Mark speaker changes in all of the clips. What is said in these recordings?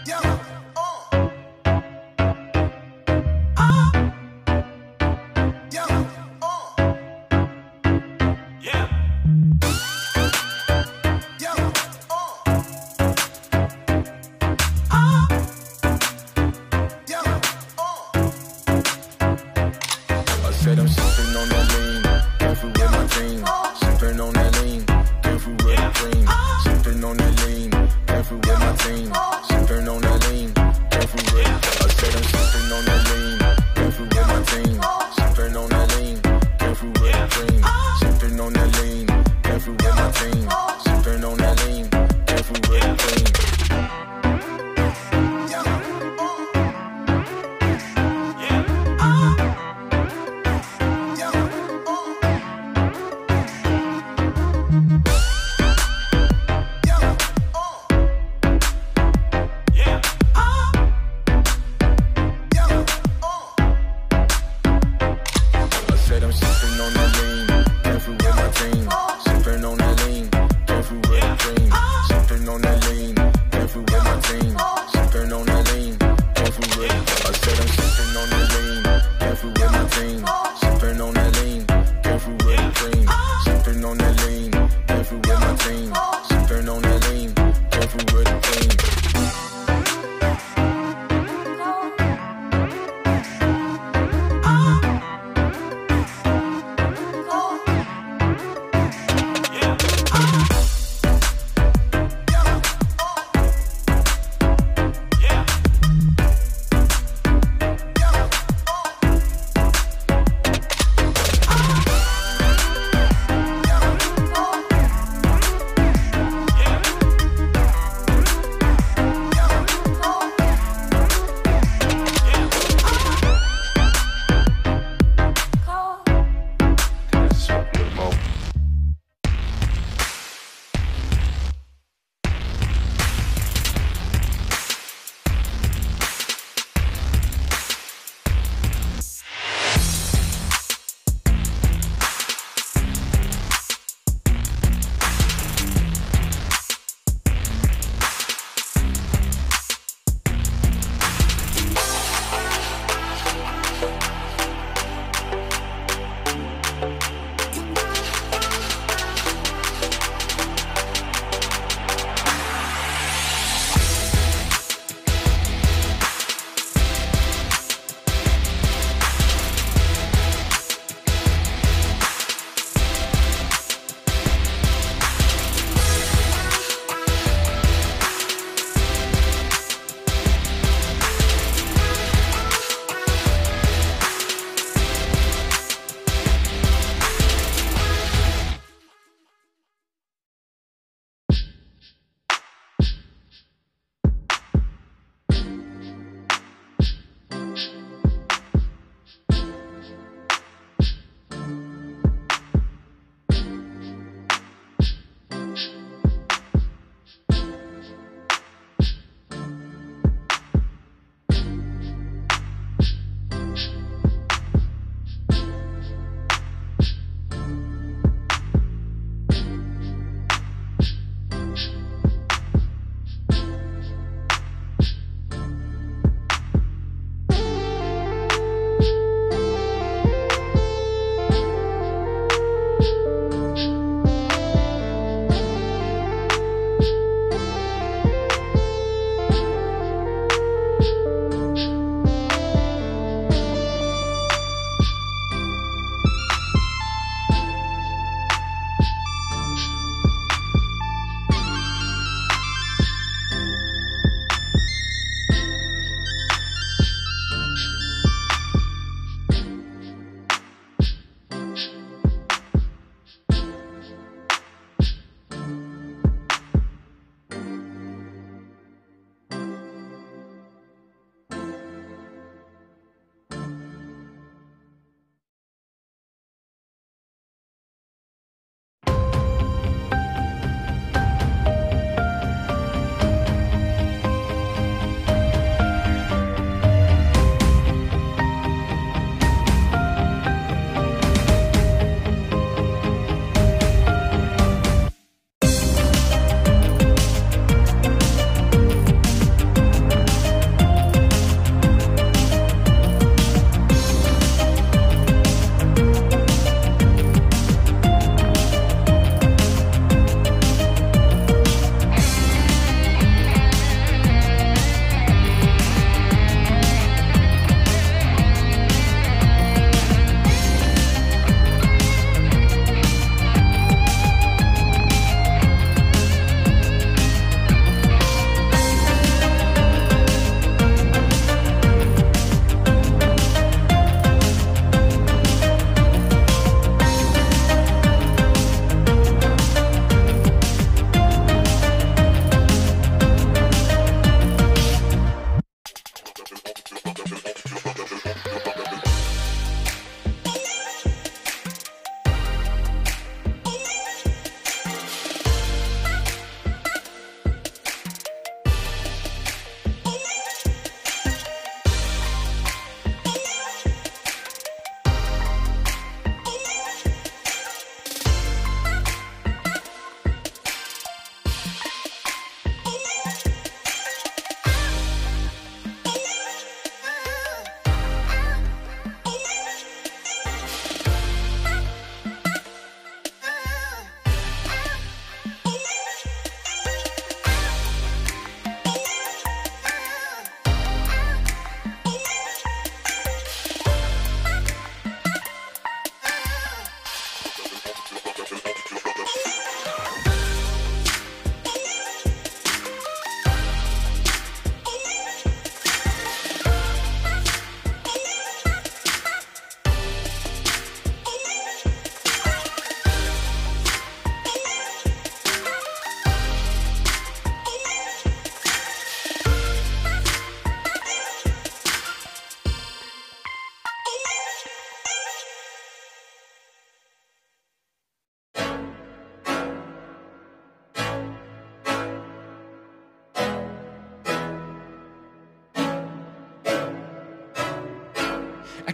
Speaker 1: Yo.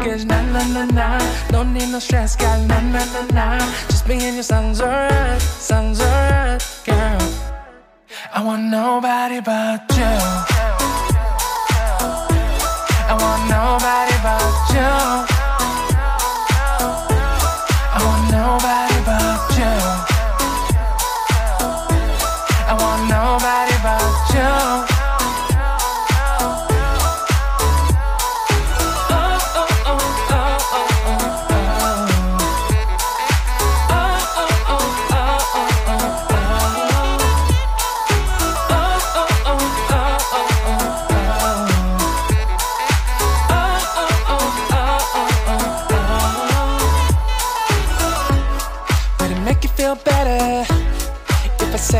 Speaker 1: No luggage, nah, nah, nah, nah. Don't need no stress, girl, nah, nah, nah, nah. Just being your songs alright, songs alright, girl. I want nobody but you. I want nobody but you.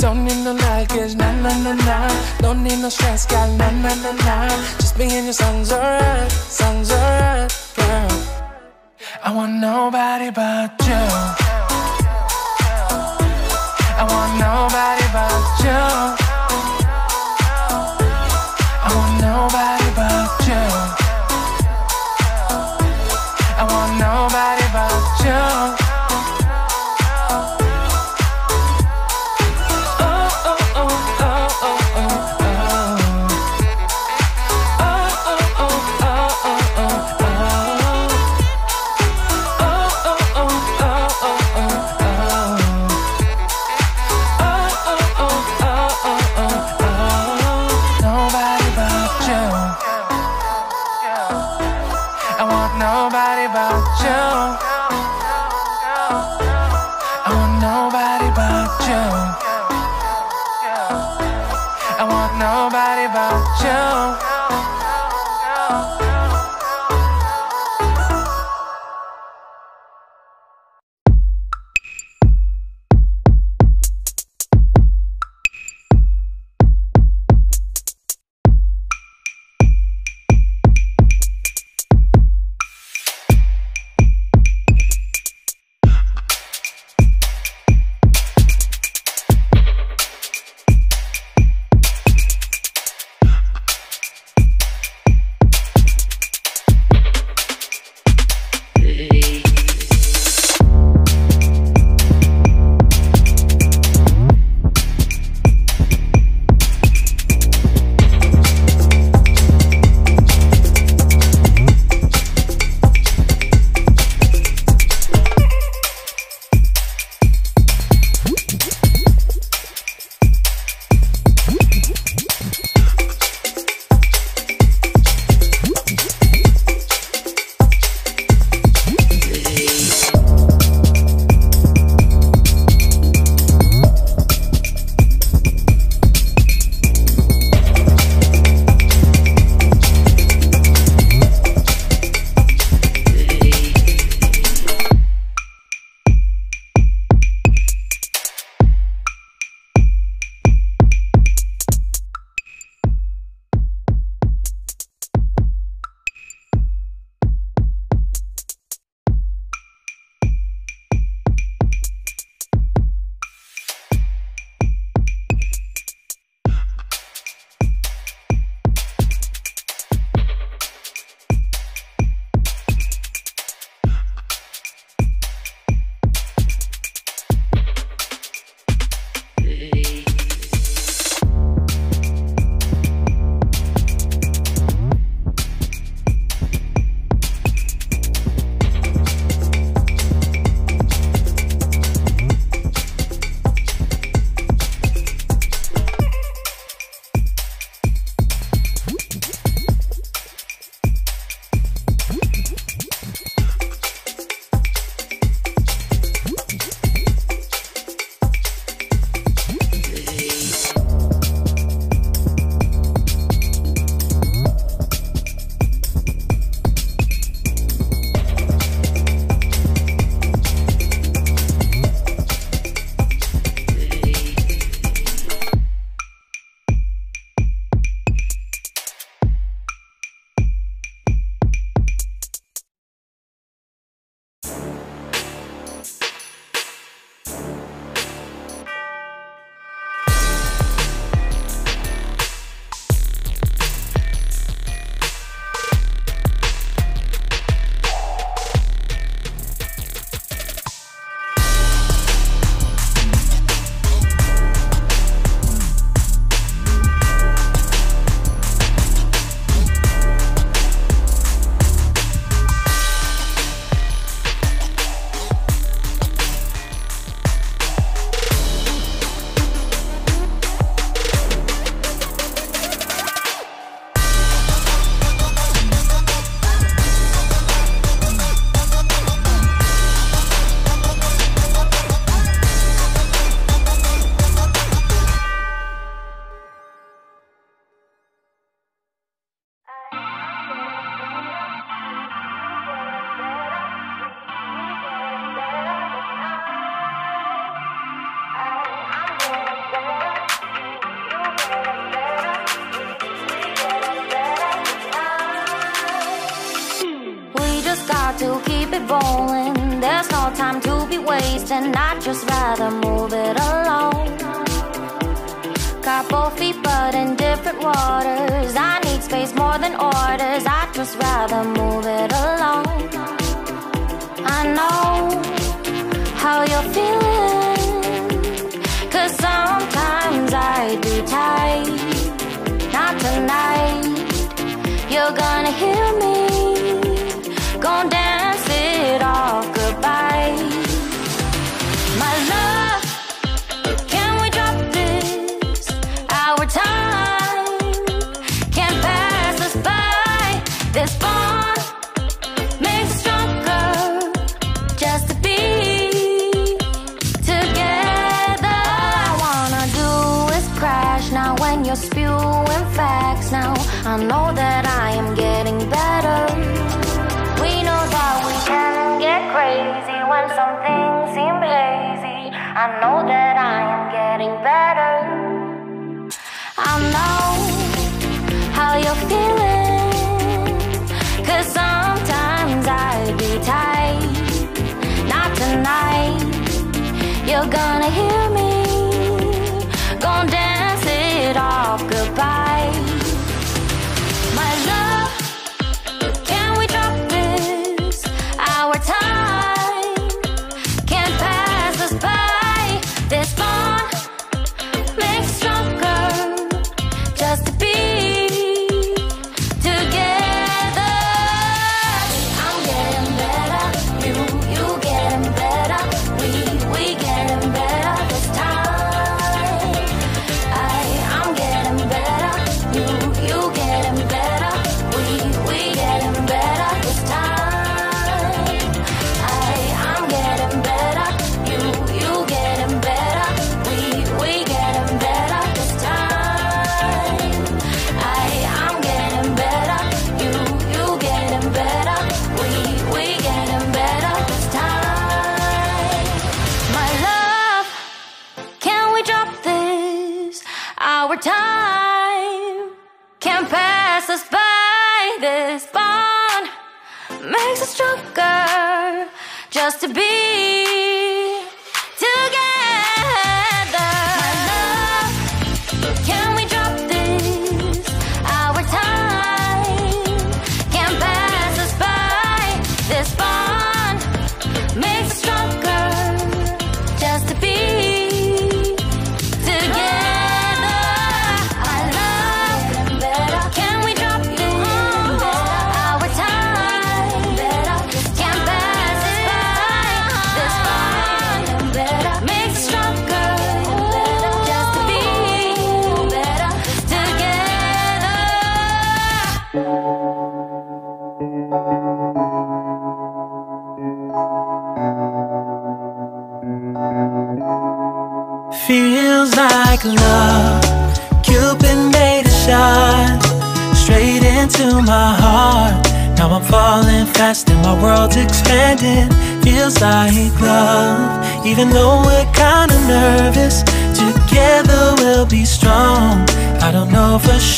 Speaker 1: Don't need no luggage, nah, nah, nah, nah. Don't need no stress, girl, nah, nah, nah, nah. Just being your songs alright, songs alright, girl. I want nobody but you. I want nobody nobody but you.
Speaker 2: Rolling. There's no time to be wasting. I'd just rather move it along. Got both feet, but in different waters. I need space more than orders. I'd just rather move it along. I know how you're feeling. Cause sometimes I do tight. Not tonight. You're gonna hear me. You're gonna hear me. Us stronger just to be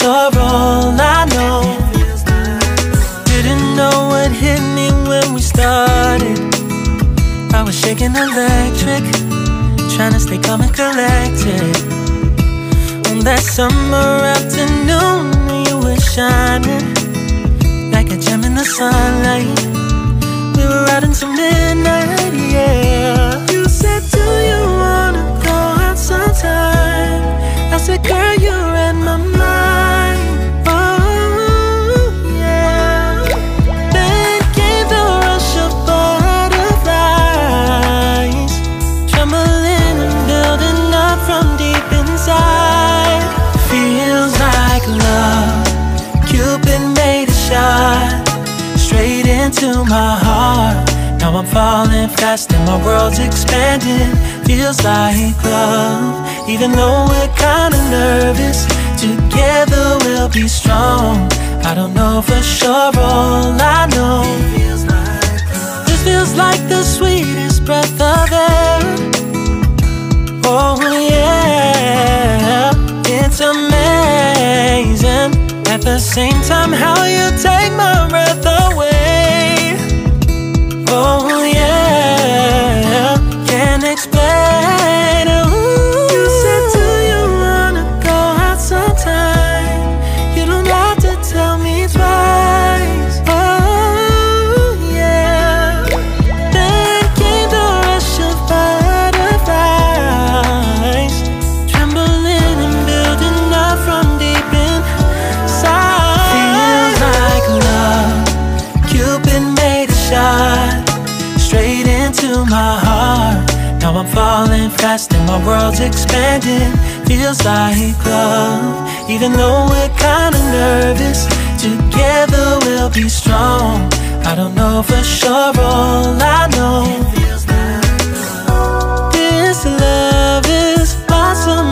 Speaker 3: sure, all I know. Didn't know what hit me when we started. I was shaking electric, trying to stay calm and collected. On that summer afternoon, you were shining like a gem in the sunlight. We were out until midnight, yeah. You said, Do you wanna go out sometime? I said, Girl, you read my shot straight into my heart. Now I'm falling fast and my world's expanding. Feels like love, even though we're kinda nervous. Together we'll be strong. I don't know for sure, all I know. This feels like the sweetest breath of air. Oh yeah, At the same time, how you take my breath away. My world's expanding. Feels like love, even though we're kinda nervous. Together we'll be strong. I don't know for sure, all I know. This love is blossoming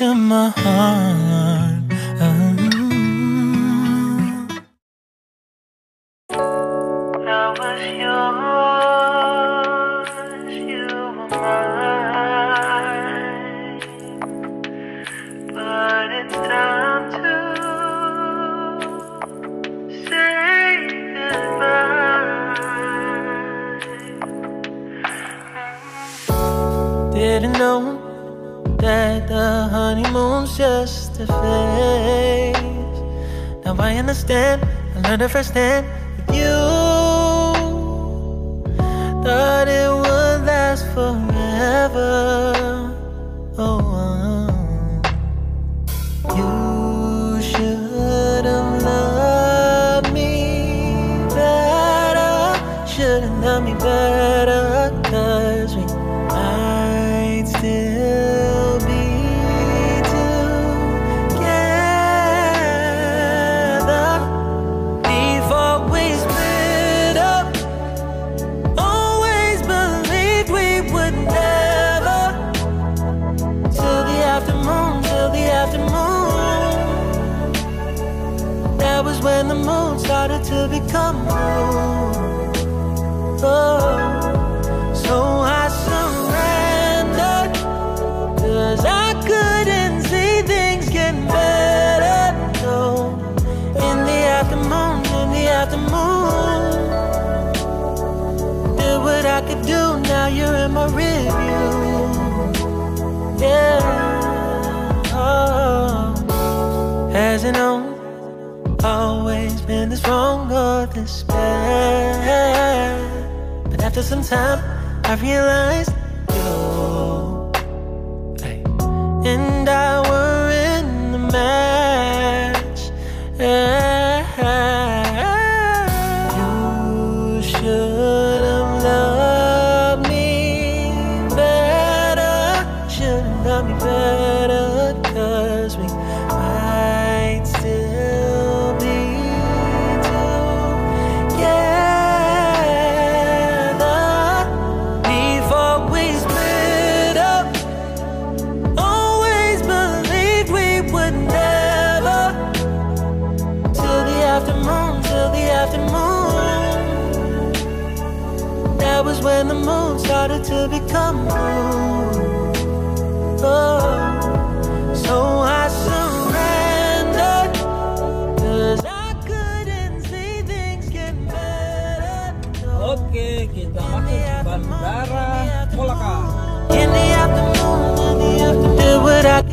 Speaker 3: into my heart. A phase. Now I understand, I learned it firsthand with you. Thought it would last forever. Hasn't always been this wrong or this bad. But after some time, I realized and the moon started to become blue. Oh, so I surrendered, cause I couldn't see things better. No.
Speaker 4: Okay, kita masuk bandara Kolaka. In the afternoon, in the afternoon, what I